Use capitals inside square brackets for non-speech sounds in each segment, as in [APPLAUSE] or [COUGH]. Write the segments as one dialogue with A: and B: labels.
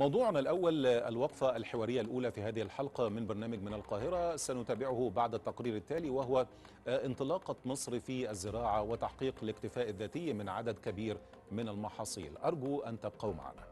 A: موضوعنا الأول الوقفة الحوارية الأولى في هذه الحلقة من برنامج من القاهرة. سنتابعه بعد التقرير التالي وهو انطلاقة مصر في الزراعة وتحقيق الاكتفاء الذاتي من عدد كبير من المحاصيل. أرجو أن تبقوا معنا.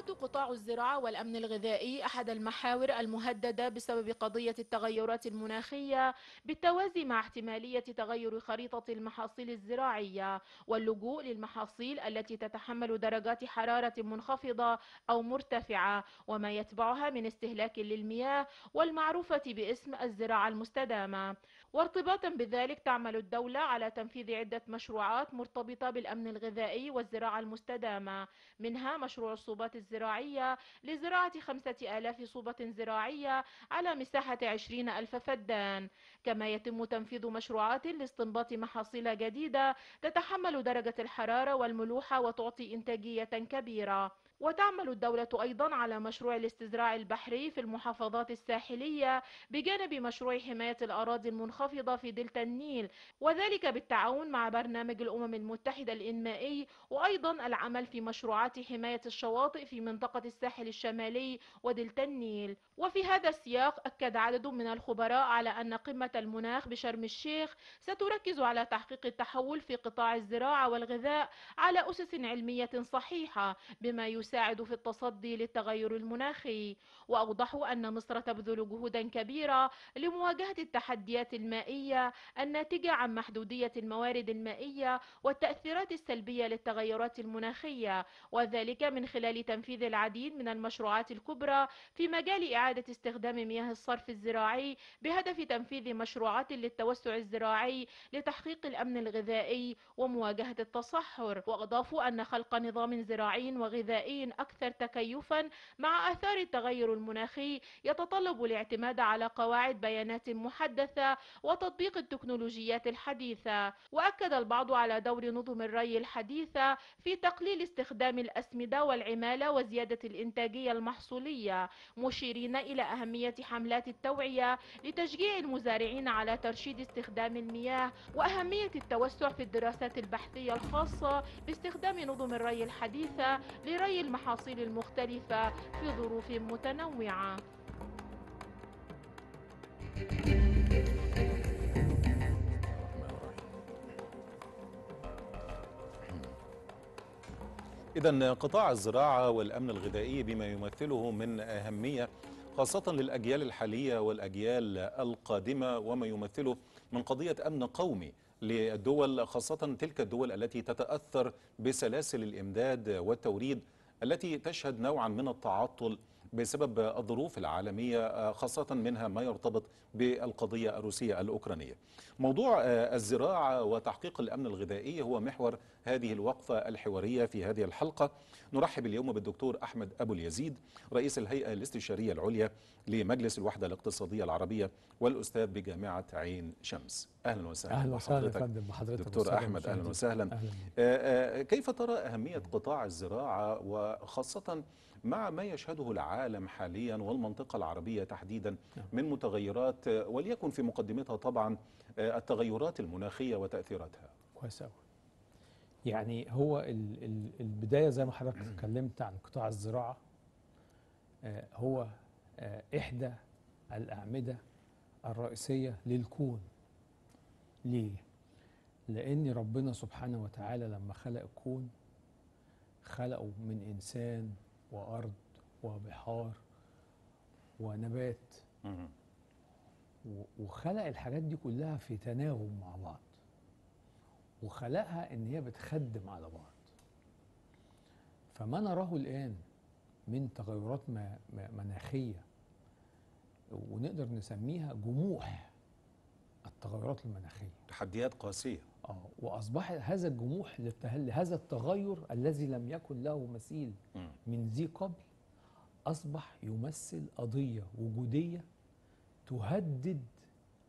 B: يعد قطاع الزراعة والأمن الغذائي أحد المحاور المهددة بسبب قضية التغيرات المناخية بالتوازي مع احتمالية تغير خريطة المحاصيل الزراعية واللجوء للمحاصيل التي تتحمل درجات حرارة منخفضة أو مرتفعة وما يتبعها من استهلاك للمياه والمعروفة باسم الزراعة المستدامة. وارتباطا بذلك تعمل الدولة على تنفيذ عدة مشروعات مرتبطة بالأمن الغذائي والزراعة المستدامة منها مشروع الصوبات الزراعية لزراعة خمسة آلاف صوبة زراعية على مساحة عشرين ألف فدان. كما يتم تنفيذ مشروعات لاستنباط محاصيل جديدة تتحمل درجة الحرارة والملوحة وتعطي إنتاجية كبيرة. وتعمل الدولة أيضا على مشروع الاستزراع البحري في المحافظات الساحلية بجانب مشروع حماية الأراضي المنخفضة في دلتا النيل وذلك بالتعاون مع برنامج الأمم المتحدة الإنمائي وأيضا العمل في مشروعات حماية الشواطئ في منطقة الساحل الشمالي ودلتا النيل. وفي هذا السياق أكد عدد من الخبراء على أن قمة المناخ بشرم الشيخ ستركز على تحقيق التحول في قطاع الزراعة والغذاء على أسس علمية صحيحة بما يساعد في التصدي للتغير المناخي. وأوضحوا أن مصر تبذل جهودا كبيرة لمواجهة التحديات المائية الناتجة عن محدودية الموارد المائية والتأثيرات السلبية للتغيرات المناخية وذلك من خلال تنفيذ العديد من المشروعات الكبرى في مجال إعادة استخدام مياه الصرف الزراعي بهدف تنفيذ مشروعات للتوسع الزراعي لتحقيق الأمن الغذائي ومواجهة التصحر. وأضافوا أن خلق نظام زراعي وغذائي أكثر تكيفا مع آثار التغير المناخي يتطلب الاعتماد على قواعد بيانات محدثة وتطبيق التكنولوجيات الحديثة. وأكد البعض على دور نظم الري الحديثة في تقليل استخدام الأسمدة والعمالة وزيادة الإنتاجية المحصولية مشيرين إلى أهمية حملات التوعية لتشجيع المزارعين على ترشيد استخدام المياه وأهمية التوسع في الدراسات البحثية الخاصة باستخدام نظم الري الحديثة لري المحاصيل المختلفة في ظروف متنوعة.
A: إذا قطاع الزراعة والأمن الغذائي بما يمثله من أهمية خاصة للأجيال الحالية والأجيال القادمة وما يمثله من قضية أمن قومي للدول خاصة تلك الدول التي تتأثر بسلاسل الإمداد والتوريد التي تشهد نوعا من التعطل بسبب الظروف العالمية خاصة منها ما يرتبط بالقضية الروسية الأوكرانية. موضوع الزراعة وتحقيق الأمن الغذائي هو محور هذه الوقفة الحوارية في هذه الحلقة. نرحب اليوم بالدكتور أحمد أبو اليزيد رئيس الهيئة الاستشارية العليا لمجلس الوحدة الاقتصادية العربية والأستاذ بجامعة عين شمس. أهلا وسهلا
C: أهلا وسهلا فندم بحضرتك
A: دكتور أحمد أهلا وسهلا. أهلا. كيف ترى أهمية قطاع الزراعة وخاصة مع ما يشهده العالم حاليا والمنطقة العربية تحديدا من متغيرات وليكن في مقدمتها طبعا التغيرات المناخية وتأثيراتها.
C: كويس يعني هو ال ال البداية زي ما حضرتك [CLEARS THROAT] اتكلمت عن قطاع الزراعة هو إحدى الأعمدة الرئيسية للكون. ليه؟ لأن ربنا سبحانه وتعالى لما خلق الكون خلقه من إنسان وأرض وبحار ونبات. وخلق الحاجات دي كلها في تناغم مع بعض. وخلقها إن هي بتخدم على بعض. فما نراه الآن من تغيرات مناخية ونقدر نسميها جموح التغيرات المناخية.
A: تحديات قاسية.
C: آه وأصبح هذا الجموح لهذا التغير الذي لم يكن له مثيل من ذي قبل أصبح يمثل قضية وجودية تهدد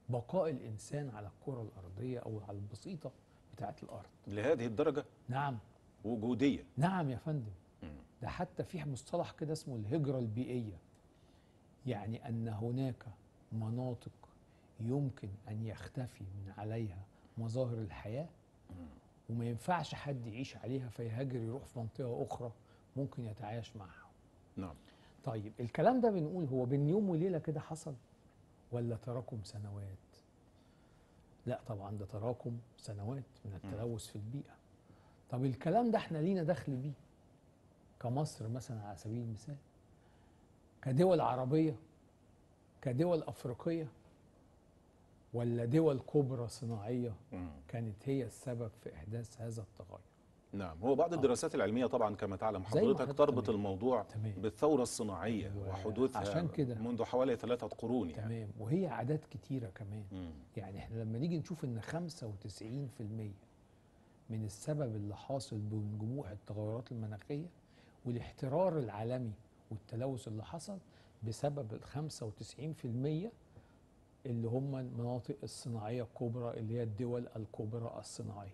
C: بقاء الإنسان على الكرة الأرضية أو على البسيطة بتاعه الأرض.
A: لهذه الدرجة؟
C: نعم.
A: وجودية.
C: نعم يا فندم. ده حتى في مصطلح كده اسمه الهجرة البيئية. يعني أن هناك مناطق يمكن أن يختفي من عليها مظاهر الحياة وما ينفعش حد يعيش عليها فيهاجر يروح في منطقة أخرى ممكن يتعايش معها
A: نعم.
C: طيب الكلام ده بنقول هو بين يوم وليلة كده حصل؟ ولا تراكم سنوات؟ لا طبعا ده تراكم سنوات من التلوث في البيئة. طب الكلام ده إحنا لينا دخل بيه كمصر مثلا على سبيل المثال؟ كدول عربية؟ كدول أفريقية؟ ولا دول كبرى صناعية
A: مم.
C: كانت هي السبب في إحداث هذا التغير
A: نعم هو بعض الدراسات العلمية طبعا كما تعلم حضرتك تربط
C: تمام.
A: الموضوع
C: تمام.
A: بالثورة الصناعية
C: أيوة.
A: وحدوثها
C: عشان كده.
A: منذ حوالي ثلاثة قرون يعني
C: تمام وهي عادات كتيرة كمان
A: مم.
C: يعني إحنا لما نيجي نشوف إن 95% من السبب اللي حاصل بجموع التغيرات المناخية والاحترار العالمي والتلوث اللي حصل بسبب ال 95% اللي هم المناطق الصناعية الكبرى اللي هي الدول الكبرى
A: الصناعية.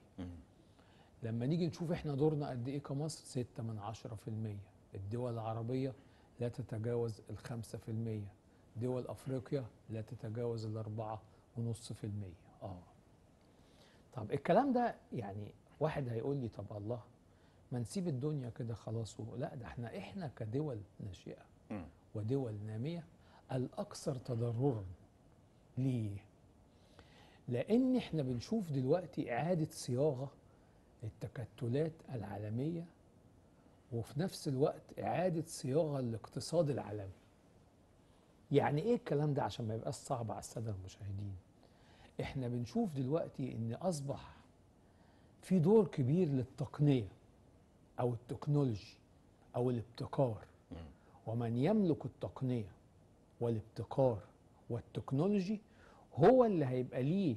C: لما نيجي نشوف إحنا دورنا قد إيه كمصر؟ 6 من 10% الدول العربية لا تتجاوز الخمسة في المية. دول أفريقيا لا تتجاوز في المية. آه. طب الكلام ده يعني واحد هيقول لي طب الله ما نسيب الدنيا كده خلاص لا ده إحنا إحنا كدول ناشئة
A: مم.
C: ودول نامية الأكثر تضررا ليه؟ لأن إحنا بنشوف دلوقتي إعادة صياغة التكتلات العالمية وفي نفس الوقت إعادة صياغة الاقتصاد العالمي يعني إيه الكلام ده عشان ما يبقاش صعب على السادة المشاهدين إحنا بنشوف دلوقتي إن أصبح في دور كبير للتقنية أو التكنولوجي أو الابتكار. ومن يملك التقنية والابتكار والتكنولوجي هو اللي هيبقى ليه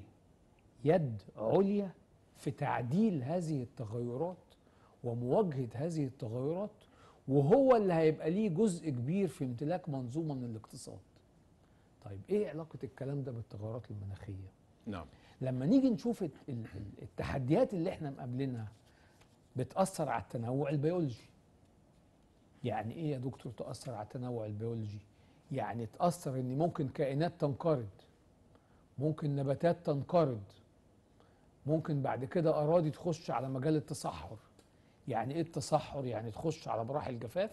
C: يد عليا في تعديل هذه التغيرات ومواجهة هذه التغيرات وهو اللي هيبقى ليه جزء كبير في امتلاك منظومة من الاقتصاد. طيب إيه علاقة الكلام ده بالتغيرات المناخية؟
A: نعم.
C: لما نيجي نشوف الت- ال- ال- التحديات اللي إحنا مقابلينها بتأثر على التنوع البيولوجي. يعني إيه يا دكتور تأثر على التنوع البيولوجي؟ يعني تأثر إن ممكن كائنات تنقرض. ممكن نباتات تنقرض. ممكن بعد كده أراضي تخش على مجال التصحر. يعني إيه التصحر؟ يعني تخش على مراحل جفاف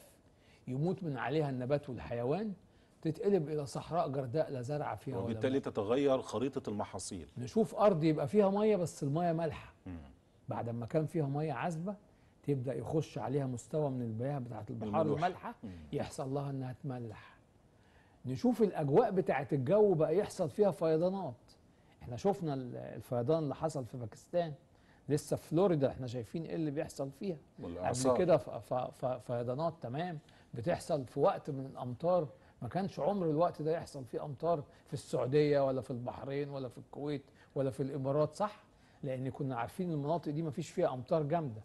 C: يموت من عليها النبات والحيوان تتقلب إلى صحراء جرداء لا زرع فيها
A: وبالتالي. تتغير خريطة المحاصيل.
C: نشوف أرض يبقى فيها مية بس المية مالحة. بعد ما كان فيها مية عذبة تبدأ يخش عليها مستوى من المياه بتاعة البحار
A: مم.
C: يحصل لها إنها تملح. نشوف الأجواء بتاعه الجو بقى يحصل فيها فيضانات. إحنا شفنا ال- الفيضان اللي حصل في باكستان. لسه في فلوريدا إحنا شايفين إيه اللي بيحصل فيها. قبل كده فيضانات تمام. بتحصل في وقت من الأمطار. ما كانش عمر الوقت ده يحصل فيه أمطار في السعودية ولا في البحرين ولا في الكويت ولا في الإمارات صح؟ لأن كنا عارفين المناطق دي ما فيش فيها أمطار جامدة.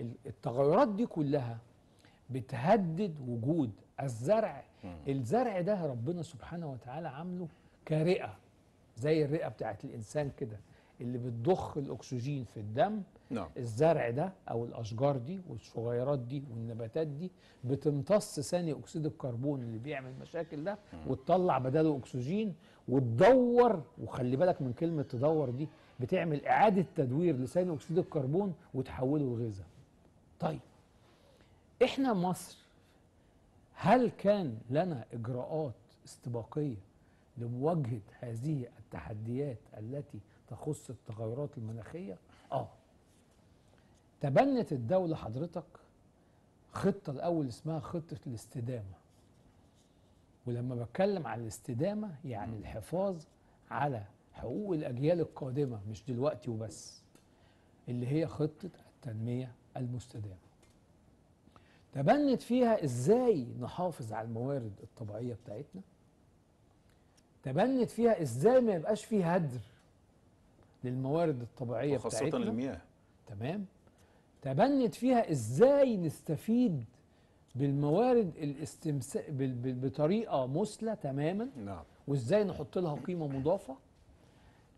C: ال- التغيرات دي كلها بتهدد وجود الزرع.
A: مم.
C: الزرع ده ربنا سبحانه وتعالى عامله كرئة زي الرئة بتاعت الإنسان كده اللي بتضخ الأكسجين في الدم.
A: نعم.
C: الزرع ده أو الأشجار دي والشجيرات دي والنباتات دي بتمتص ثاني أكسيد الكربون اللي بيعمل مشاكل ده وتطلع بداله أكسجين وتدور. وخلي بالك من كلمة تدور دي بتعمل إعادة تدوير لثاني أكسيد الكربون وتحوله لغذاء. طيب إحنا مصر هل كان لنا إجراءات استباقية لمواجهة هذه التحديات التي تخص التغيرات المناخية؟ آه. تبنت الدولة حضرتك خطة الأول اسمها خطة الاستدامة. ولما بتكلم عن الاستدامة يعني الحفاظ على حقوق الأجيال القادمة مش دلوقتي وبس اللي هي خطة التنمية المستدامة. تبنت فيها إزاي نحافظ على الموارد الطبيعية بتاعتنا؟ تبنت فيها إزاي ما يبقاش فيه هدر للموارد الطبيعية
A: وخاصة
C: بتاعتنا؟
A: المياه
C: تمام. تبنت فيها إزاي نستفيد بالموارد الاستمساك بطريقة مثلى تماما؟
A: نعم.
C: وإزاي نحط لها قيمة مضافة؟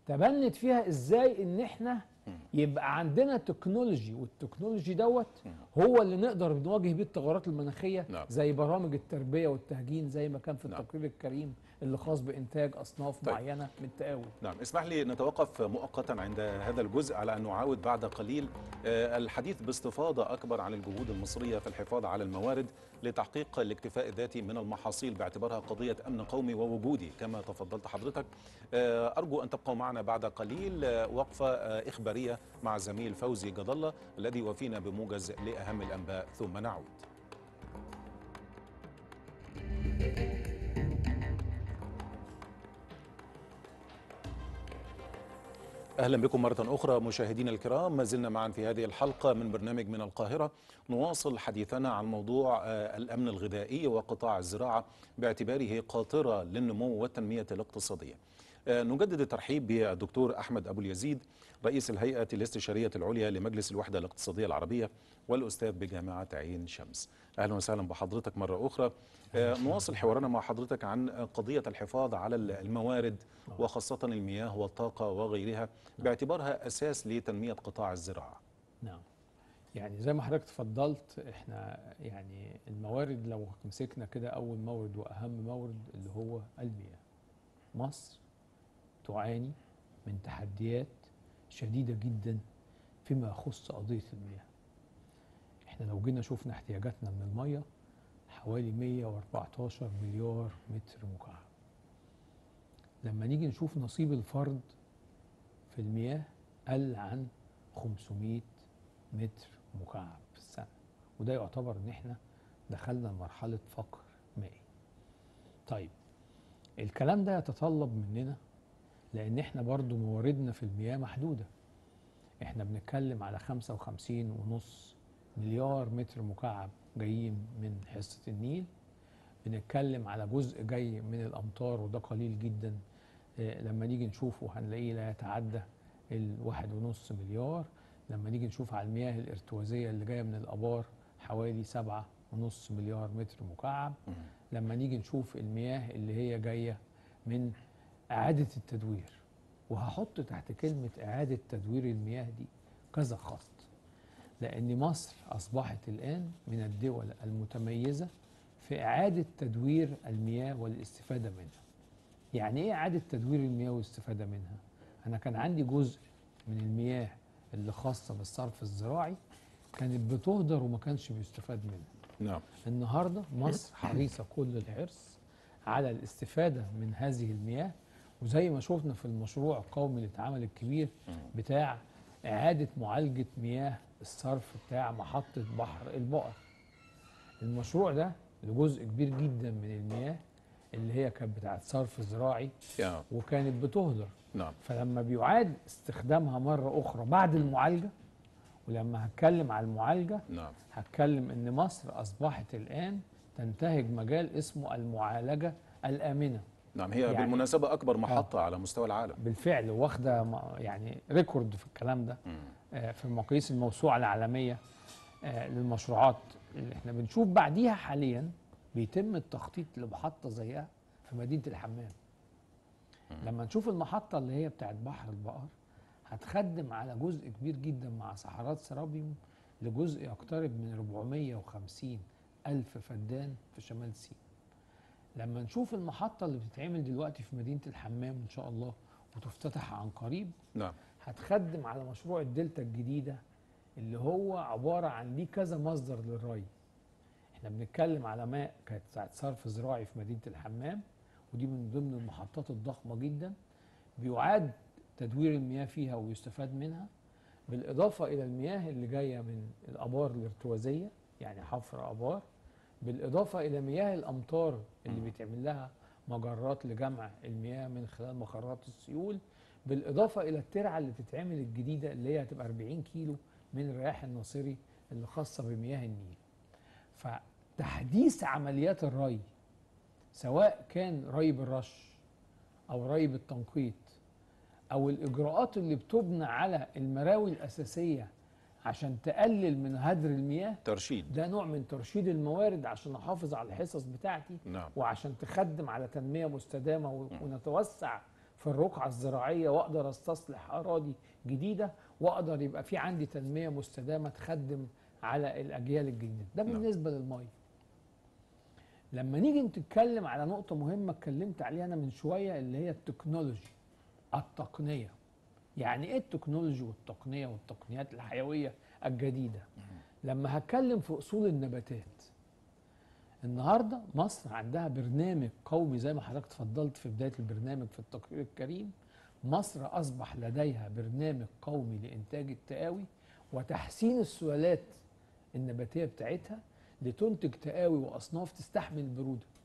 C: تبنت فيها إزاي إن إحنا يبقى عندنا تكنولوجي والتكنولوجي دوت هو اللي نقدر نواجه بيه التغيرات المناخية
A: نعم.
C: زي برامج التربية والتهجين زي ما كان في
A: نعم.
C: التقرير الكريم اللي خاص بإنتاج أصناف
A: طيب.
C: معينة من التقاوي
A: نعم اسمح لي نتوقف مؤقتا عند هذا الجزء على أن نعاود بعد قليل. آه، الحديث باستفاضة أكبر عن الجهود المصرية في الحفاظ على الموارد لتحقيق الاكتفاء الذاتي من المحاصيل باعتبارها قضية أمن قومي ووجودي كما تفضلت حضرتك. آه، أرجو أن تبقوا معنا بعد قليل. آه، وقفة آه، إخبارية مع زميل فوزي جد الله الذي يوفينا بموجز لأهم الأنباء. ثم نعود. أهلا بكم مرة أخرى مشاهدينا الكرام ما زلنا معا في هذه الحلقة من برنامج من القاهرة نواصل حديثنا عن موضوع آه، الأمن الغذائي وقطاع الزراعة باعتباره قاطرة للنمو والتنمية الاقتصادية. آه، نجدد الترحيب بالدكتور أحمد أبو اليزيد رئيس الهيئة الاستشارية العليا لمجلس الوحدة الاقتصادية العربية والأستاذ بجامعة عين شمس. أهلا وسهلا بحضرتك مرة أخرى. آه، نواصل حوارنا مع حضرتك عن قضية الحفاظ على الموارد وخاصة المياه والطاقة وغيرها باعتبارها أساس لتنمية قطاع الزراعة.
C: نعم يعني زي ما حضرتك تفضلت إحنا يعني الموارد لو مسكنا كده أول مورد وأهم مورد اللي هو المياه مصر تعاني من تحديات شديدة جدا فيما يخص قضية المياه. إحنا لو جينا شفنا احتياجاتنا من الميه حوالي 114 مليار متر مكعب. لما نيجي نشوف نصيب الفرد في المياه قل عن 500 متر مكعب في السنة. وده يعتبر إن إحنا دخلنا مرحلة فقر مائي. طيب الكلام ده يتطلب مننا لأن إحنا برضو مواردنا في المياه محدودة. إحنا بنتكلم على 55 ونص مليار متر مكعب جايين من حصة النيل. بنتكلم على جزء جاي من الأمطار وده قليل جدا. آه، لما نيجي نشوفه هنلاقيه لا يتعدى الواحد ونص مليار. لما نيجي نشوف على المياه الارتوازية اللي جاية من الآبار حوالي سبعة ونص مليار متر مكعب. لما نيجي نشوف المياه اللي هي جاية من إعادة التدوير. وهحط تحت كلمة إعادة تدوير المياه دي كذا خط. لأن مصر أصبحت الآن من الدول المتميزة في إعادة تدوير المياه والاستفادة منها. يعني إيه إعادة تدوير المياه والاستفادة منها؟ أنا كان عندي جزء من المياه اللي خاصة بالصرف الزراعي كانت بتهدر وما كانش بيستفاد منها.
A: نعم.
C: النهارده مصر حريصة كل الحرص على الاستفادة من هذه المياه وزي ما شفنا في المشروع القومي اللي اتعمل الكبير بتاع إعادة معالجة مياه الصرف بتاع محطة بحر البقر المشروع ده لجزء كبير جدا من المياه اللي هي كانت بتاعت صرف زراعي وكانت بتهدر.
A: نعم.
C: فلما بيعاد استخدامها مرة أخرى بعد المعالجة ولما هتكلم على المعالجة
A: نعم.
C: هتكلم إن مصر أصبحت الآن تنتهج مجال اسمه المعالجة الآمنة.
A: نعم هي
C: يعني-
A: بالمناسبة أكبر محطة على مستوى العالم.
C: بالفعل واخدة م- يعني ريكورد في الكلام ده
A: مم.
C: آه، في مقاييس الموسوعة العالمية آه، للمشروعات اللي إحنا بنشوف. بعديها حاليا بيتم التخطيط لمحطة زيها في مدينة الحمام. لما نشوف المحطة اللي هي بتاعت بحر البقر هتخدم على جزء كبير جدا مع صحارات سرابيوم لجزء يقترب من 450 ألف فدان في شمال سيناء لما نشوف المحطة اللي بتتعمل دلوقتي في مدينة الحمام إن شاء الله وتفتتح عن قريب
A: نعم.
C: هتخدم على مشروع الدلتا الجديدة اللي هو عبارة عن ليه كذا مصدر للري. إحنا بنتكلم على ماء كانت بتاعت صرف زراعي في مدينة الحمام ودي من ضمن المحطات الضخمة جدا. بيعاد تدوير المياه فيها ويستفاد منها بالإضافة إلى المياه اللي جاية من الآبار الارتوازية يعني حفر آبار. بالإضافة إلى مياه الأمطار اللي بيتعمل لها مجرات لجمع المياه من خلال مخرات السيول بالإضافة إلى الترعة اللي بتتعمل الجديدة اللي هي هتبقى 40 كيلو من الرياح الناصري اللي خاصة بمياه النيل. فتحديث عمليات الري سواء كان ري بالرش أو ري بالتنقيط أو الإجراءات اللي بتبنى على المراوي الأساسية عشان تقلل من هدر المياه.
A: ترشيد.
C: ده نوع من ترشيد الموارد عشان احافظ على الحصص بتاعتي.
A: نعم.
C: وعشان تخدم على تنمية مستدامة و- ونتوسع في الرقعة الزراعية. وأقدر أستصلح أراضي جديدة. وأقدر يبقى في عندي تنمية مستدامة تخدم على الأجيال الجديدة. ده
A: نعم.
C: بالنسبة للمية. لما نيجي نتكلم على نقطة مهمة اتكلمت عليها أنا من شوية اللي هي التكنولوجي التقنية. يعني إيه التكنولوجي والتقنية والتقنيات الحيوية الجديدة؟ لما هتكلم في أصول النباتات النهاردة مصر عندها برنامج قومي زي ما حضرتك اتفضلت في بداية البرنامج في التقرير الكريم. مصر أصبح لديها برنامج قومي لإنتاج التقاوي وتحسين السلالات النباتية بتاعتها لتنتج تقاوي وأصناف تستحمل البرودة.
A: و-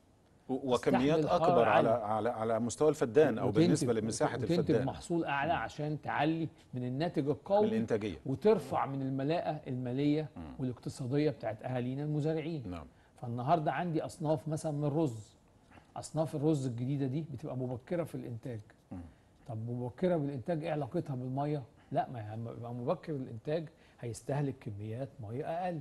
A: وكميات
C: أكبر
A: على. على على مستوى الفدان أو
C: وتنتج-
A: بالنسبة لمساحة
C: وتنتج
A: الفدان.
C: محصول أعلى عشان تعلي من الناتج القومي
A: الإنتاجية.
C: وترفع من الملاءة المالية والاقتصادية بتاعت أهالينا المزارعين.
A: نعم.
C: فالنهاردة عندي أصناف مثلا من الرز. أصناف الرز الجديدة دي بتبقى مبكرة في الإنتاج.
A: مم.
C: طب مبكرة بالإنتاج إيه علاقتها بالمية؟ لا ما يبقى مبكر الانتاج هيستهلك كميات مية أقل.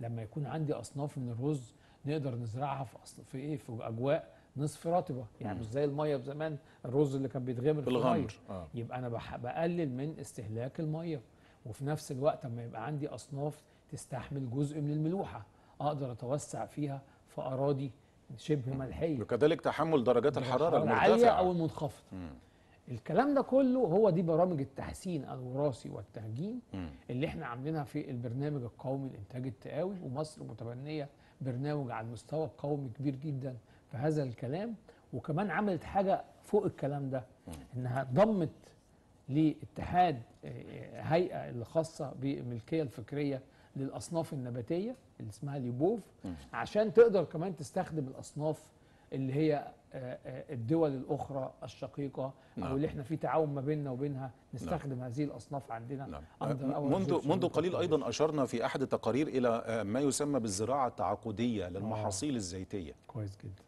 C: لما يكون عندي أصناف من الرز نقدر نزرعها في أصل في إيه؟ في أجواء نصف رطبة. يعني مش زي المية زمان الرز اللي كان بيتغمر في المية.
A: بالغمر آه.
C: يبقى أنا بقلل من استهلاك المية. وفي نفس الوقت لما يبقى عندي أصناف تستحمل جزء من الملوحة أقدر أتوسع فيها في أراضي شبه ملحية.
A: وكذلك تحمل درجات الحرارة
C: العاليه المرتفعة. أو
A: المنخفضة.
C: الكلام ده كله هو دي برامج التحسين الوراثي والتهجين. اللي إحنا عاملينها في البرنامج القومي لإنتاج التقاوي ومصر متبنية برنامج على المستوى القومي كبير جدا في هذا الكلام وكمان عملت حاجة فوق الكلام ده إنها ضمت لاتحاد آه، هيئة اللي خاصة بالملكية الفكرية للأصناف النباتية اللي اسمها ليبوف عشان تقدر كمان تستخدم الأصناف اللي هي آه، آه، الدول الأخرى الشقيقة
A: نعم.
C: أو اللي إحنا في تعاون ما بيننا وبينها نستخدم هذه الأصناف عندنا
A: نعم.
C: our
A: منذ منذ قليل. أيضا أشرنا في أحد التقارير إلى آه، ما يسمى بالزراعة التعاقدية للمحاصيل الزيتية.
C: كويس جدا.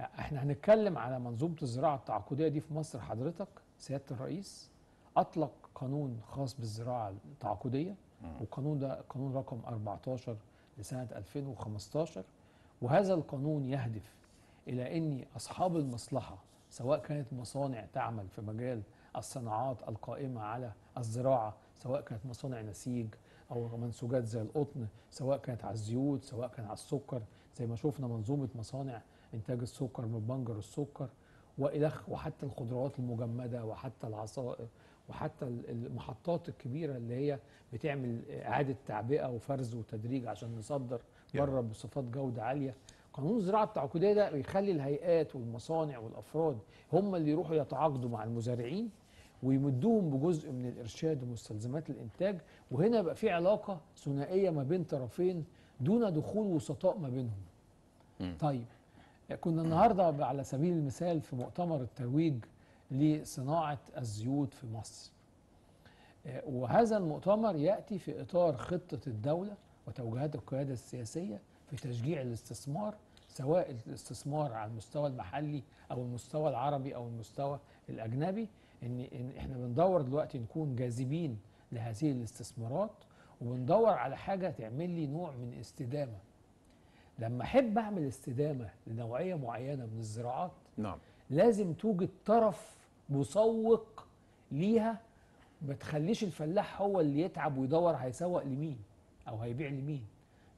C: إحنا هنتكلم على منظومة الزراعة التعاقدية دي في مصر. حضرتك سيادة الرئيس أطلق قانون خاص بالزراعة التعاقدية والقانون ده قانون رقم 14 لسنة 2015 وهذا القانون يهدف إلى ان أصحاب المصلحة سواء كانت مصانع تعمل في مجال الصناعات القائمة على الزراعة سواء كانت مصانع نسيج أو منسوجات زي القطن سواء كانت على الزيوت سواء كان على السكر زي ما شفنا منظومة مصانع إنتاج السكر من بنجر السكر والخ وحتى الخضروات المجمدة وحتى العصائر وحتى ال- المحطات الكبيرة اللي هي بتعمل إعادة تعبئة وفرز وتدريج عشان نصدر بره بصفات جودة عالية. قانون الزراعة التعاقديه ده بيخلي الهيئات والمصانع والأفراد هم اللي يروحوا يتعاقدوا مع المزارعين ويمدوهم بجزء من الإرشاد ومستلزمات الإنتاج وهنا يبقى في علاقة ثنائية ما بين طرفين دون دخول وسطاء ما بينهم.
A: مم.
C: طيب كنا النهارده على سبيل المثال في مؤتمر الترويج لصناعة الزيوت في مصر. آه، وهذا المؤتمر يأتي في إطار خطة الدولة وتوجيهات القيادة السياسية في تشجيع الاستثمار سواء الاستثمار على المستوى المحلي أو المستوى العربي أو المستوى الأجنبي إن إحنا بندور دلوقتي نكون جاذبين لهذه الاستثمارات وبندور على حاجة تعمل لي نوع من استدامة. لما أحب أعمل استدامة لنوعية معينة من الزراعات
A: نعم.
C: لازم توجد طرف مسوق ليها ما تخليش الفلاح هو اللي يتعب ويدور هيسوق لمين أو هيبيع لمين.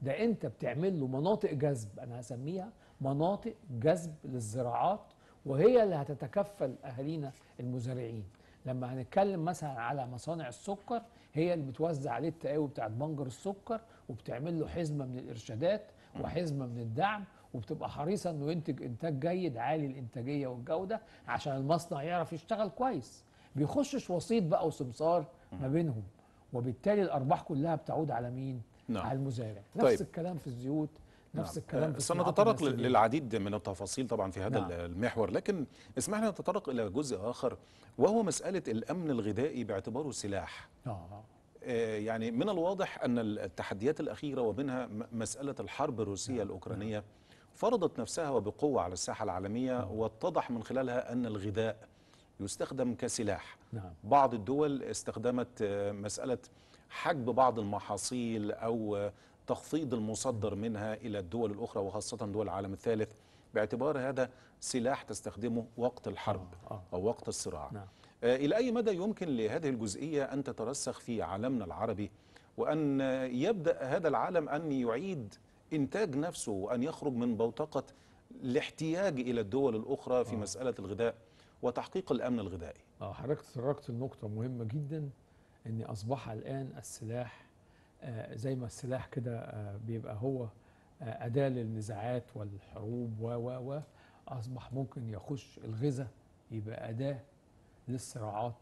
C: ده انت بتعمل له مناطق جذب أنا هسميها مناطق جذب للزراعات وهي اللي هتتكفل أهالينا المزارعين لما هنتكلم مثلا على مصانع السكر هي اللي بتوزع عليه التقاوي بتاعت بنجر السكر وبتعمل له حزمة من الإرشادات وحزمة من الدعم وبتبقى حريصة إنه ينتج إنتاج جيد عالي الانتاجيه والجودة عشان المصنع يعرف يشتغل كويس بيخشش وسيط بقى وسمسار ما بينهم وبالتالي الأرباح كلها بتعود على مين؟
A: نعم.
C: على المزارع نفس
A: طيب.
C: الكلام في الزيوت نفس
A: نعم.
C: الكلام
A: آه، سنتطرق. للعديد من التفاصيل طبعا في هذا
C: نعم.
A: المحور لكن اسمح لنا نتطرق إلى جزء آخر وهو مسألة الأمن الغذائي باعتباره سلاح
C: آه
A: آه، يعني من الواضح أن التحديات الأخيرة ومنها مسألة الحرب الروسية الأوكرانية فرضت نفسها وبقوة على الساحة العالمية واتضح من خلالها أن الغذاء يستخدم كسلاح
C: نعم
A: بعض الدول استخدمت آه، مسألة حجب بعض المحاصيل أو آه، تخفيض المصدر منها إلى الدول الأخرى وخاصة دول العالم الثالث باعتبار هذا سلاح تستخدمه وقت الحرب
C: آه، آه.
A: أو وقت الصراع
C: نعم.
A: آه، إلى أي مدى يمكن لهذه الجزئية أن تترسخ في عالمنا العربي وأن آه، يبدأ هذا العالم أن يعيد إنتاج نفسه وأن يخرج من بوتقة الاحتياج إلى الدول الأخرى في
C: آه.
A: مسألة الغذاء وتحقيق الأمن الغذائي
C: آه حضرتك تطرقت لنقطة مهمة جدا ان أصبح الآن السلاح آه زي ما السلاح كده آه بيبقى هو آه أداة للنزاعات والحروب و و و أصبح ممكن يخش الغذاء يبقى أداة للصراعات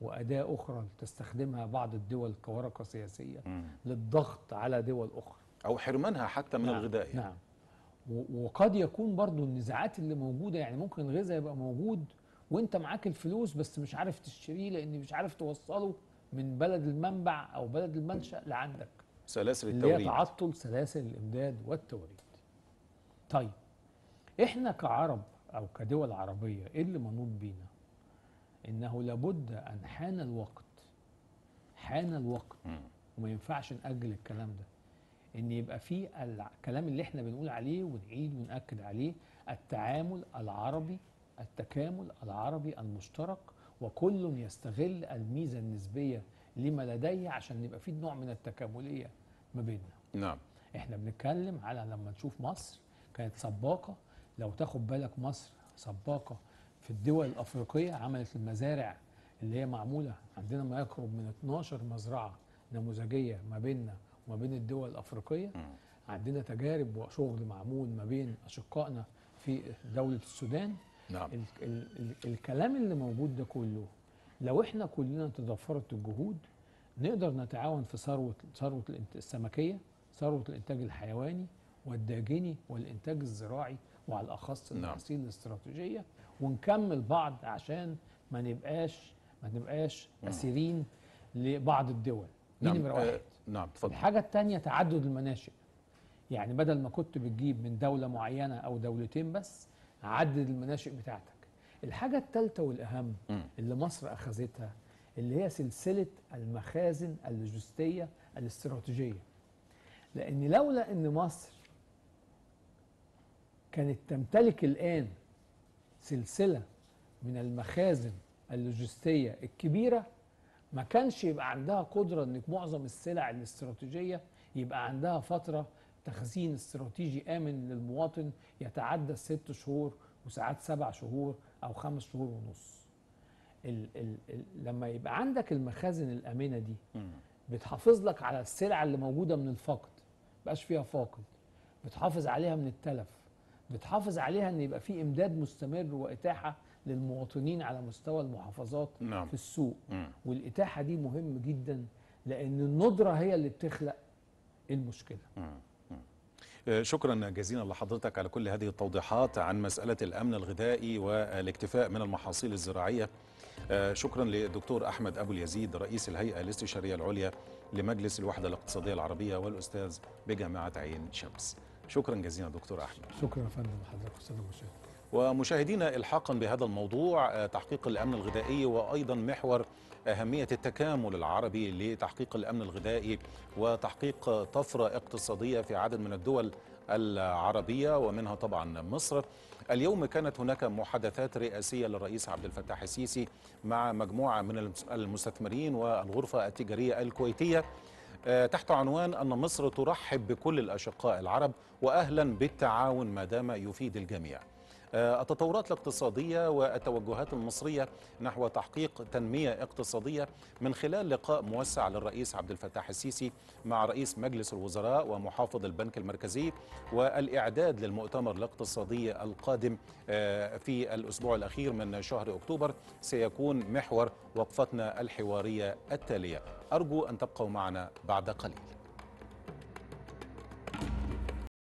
C: وأداة أخرى تستخدمها بعض الدول كورقة سياسية للضغط على دول أخرى.
A: أو حرمانها حتى من
C: نعم،
A: الغذاء يعني.
C: نعم. وقد يكون برضو النزاعات اللي موجودة يعني ممكن الغذاء يبقى موجود وأنت معاك الفلوس بس مش عارف تشتريه لأن مش عارف توصله من بلد المنبع أو بلد المنشأ لعندك.
A: سلاسل
C: اللي هي
A: التوريد.
C: تعطل سلاسل الإمداد والتوريد. طيب إحنا كعرب أو كدول عربية إيه اللي منوط بينا؟ إنه لابد أن حان الوقت حان الوقت. وما ينفعش نأجل الكلام ده. إن يبقى في الكلام اللي إحنا بنقول عليه ونعيد ونأكد عليه التعامل العربي التكامل العربي المشترك وكل يستغل الميزة النسبية لما لديه عشان يبقى في نوع من التكاملية ما بيننا.
A: نعم.
C: إحنا بنتكلم على لما نشوف مصر كانت سباقة. لو تاخد بالك مصر سباقة في الدول الأفريقية عملت المزارع اللي هي معمولة عندنا ما يقرب من 12 مزرعة نموذجية ما بيننا وما بين الدول الأفريقية. عندنا تجارب وشغل معمول ما بين أشقائنا في دولة السودان.
A: نعم.
C: ال ال ال الكلام اللي موجود ده كله لو إحنا كلنا تضافرت الجهود نقدر نتعاون في ثروة ثروة السمكية ثروة الإنتاج الحيواني والداجني والإنتاج الزراعي وعلى الأخص
A: نعم.
C: المحاصيل الاستراتيجية ونكمل بعض عشان ما نبقاش ما نبقاش
A: مم.
C: أسيرين لبعض الدول. دي
A: نعم.
C: نمره
A: آه،
C: واحد
A: نعم تفضل
C: الحاجة التانية تعدد المناشئ. يعني بدل ما كنت بتجيب من دولة معينة أو دولتين بس عدد المناشئ بتاعتك الحاجة التالتة والأهم. اللي مصر أخذتها اللي هي سلسلة المخازن اللوجستية الاستراتيجية لأن لولا أن مصر كانت تمتلك الآن سلسلة من المخازن اللوجستية الكبيرة ما كانش يبقى عندها قدرة ان معظم السلع الاستراتيجية يبقى عندها فترة تخزين استراتيجي آمن للمواطن يتعدى الست شهور وساعات سبع شهور أو خمس شهور ونص. ال ال ال لما يبقى عندك المخازن الآمنة دي. بتحافظ لك على السلع اللي موجودة من الفقد مبقاش فيها فاقد. بتحافظ عليها من التلف. بتحافظ عليها إن يبقى في إمداد مستمر وإتاحة للمواطنين على مستوى المحافظات
A: نعم.
C: في السوق.
A: مم.
C: والإتاحة دي مهم جدا لأن الندرة هي اللي بتخلق المشكلة.
A: آه، شكرا جزيلا لحضرتك على كل هذه التوضيحات عن مسألة الأمن الغذائي والاكتفاء من المحاصيل الزراعية. آه، شكرا للدكتور أحمد أبو اليزيد رئيس الهيئة الاستشارية العليا لمجلس الوحدة الاقتصادية العربية والأستاذ بجامعة عين شمس. شكرا جزيلا دكتور أحمد.
C: شكرا يا فندم لحضرتك أستاذ مشاهد
A: ومشاهدينا الحاقا بهذا الموضوع آه، تحقيق الأمن الغذائي وأيضا محور أهمية التكامل العربي لتحقيق الأمن الغذائي وتحقيق طفرة اقتصادية في عدد من الدول العربية ومنها طبعا مصر. اليوم كانت هناك محادثات رئاسية للرئيس عبد الفتاح السيسي مع مجموعة من المستثمرين والغرفة التجارية الكويتية آه، تحت عنوان أن مصر ترحب بكل الأشقاء العرب وأهلا بالتعاون ما دام يفيد الجميع التطورات الاقتصادية والتوجهات المصرية نحو تحقيق تنمية اقتصادية من خلال لقاء موسع للرئيس عبد الفتاح السيسي مع رئيس مجلس الوزراء ومحافظ البنك المركزي والإعداد للمؤتمر الاقتصادي القادم آه، في الأسبوع الأخير من شهر أكتوبر. سيكون محور وقفتنا الحوارية التالية. أرجو أن تبقوا معنا بعد قليل.